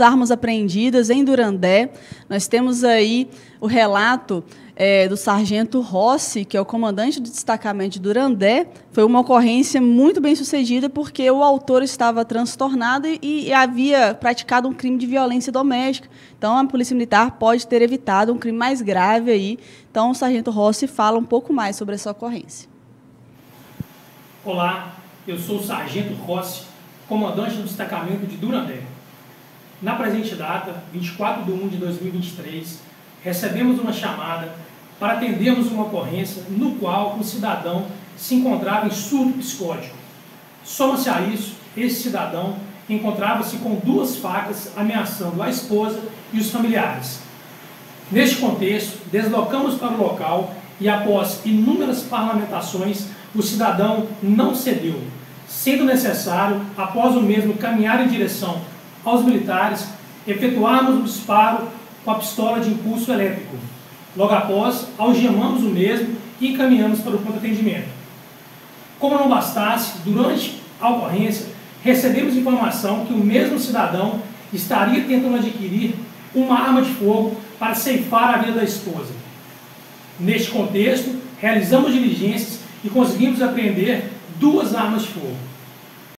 armas apreendidas em Durandé. Nós temos aí o relato é, do sargento Rossi, que é o comandante do destacamento de Durandé. Foi uma ocorrência muito bem sucedida porque o autor estava transtornado e, e, havia praticado um crime de violência doméstica. Então a Polícia Militar pode ter evitado um crime mais grave aí. Então o sargento Rossi fala um pouco mais sobre essa ocorrência. Olá, eu sou o sargento Rossi, comandante do destacamento de Durandé. Na presente data, 24 de 1 de 2023, recebemos uma chamada para atendermos uma ocorrência no qual o cidadão se encontrava em surto psicótico. Soma-se a isso, esse cidadão encontrava-se com duas facas ameaçando a esposa e os familiares. Neste contexto, deslocamos para o local e, após inúmeras parlamentações, o cidadão não cedeu, sendo necessário, após o mesmo caminhar em direção aos militares, efetuarmos o disparo com a pistola de impulso elétrico. Logo após, algemamos o mesmo e encaminhamos para o ponto de atendimento. Como não bastasse, durante a ocorrência, recebemos informação que o mesmo cidadão estaria tentando adquirir uma arma de fogo para ceifar a vida da esposa. Neste contexto, realizamos diligências e conseguimos apreender duas armas de fogo.